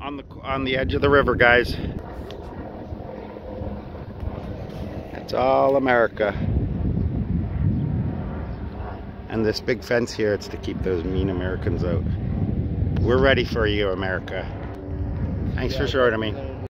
on the on the edge of the river, guys. That's all America. And this big fence here, it's to keep those mean Americans out. We're ready for you, America. Thanks for joining me.